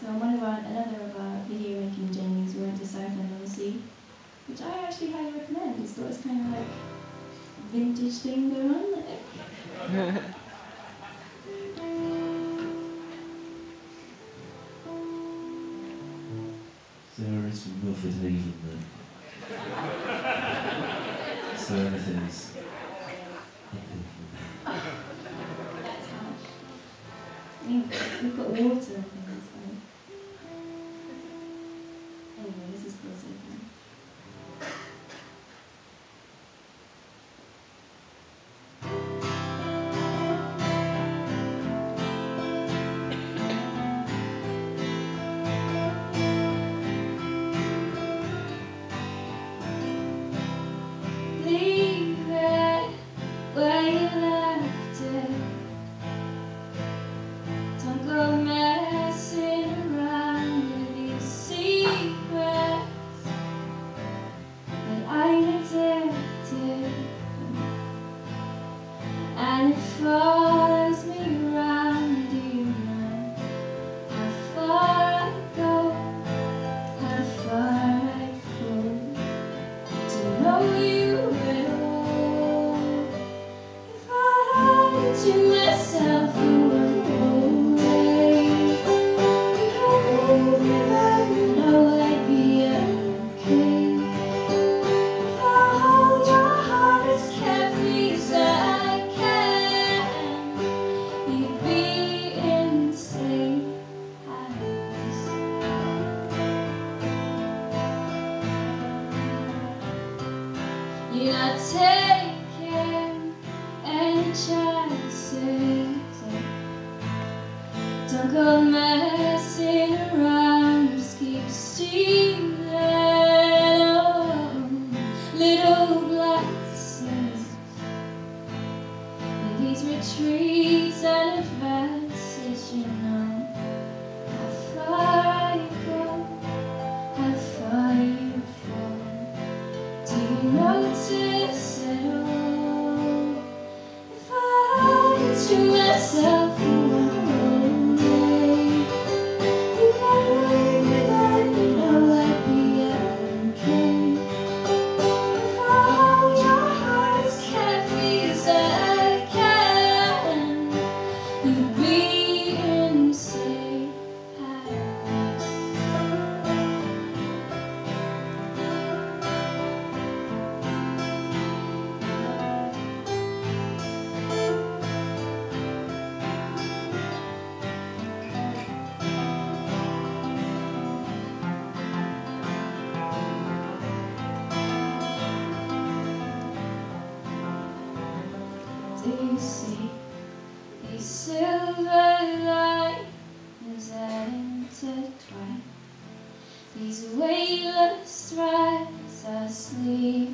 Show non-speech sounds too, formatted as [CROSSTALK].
So on one of our, another of our video making journeys, we went to the Sea, which I actually highly recommend. It's got this kind of like vintage thing going on. there. think. [LAUGHS] Sarah is from Milford Haven then. [LAUGHS] That's how. I mean, we've got water follows me how far I go, how far I fall? to know you at all. If I had to myself You're not taking any chances. Don't go messing around, just keep stealing oh, little. With these retreats and to myself. away, see these silver that intertwine? These weightless threads are sleepless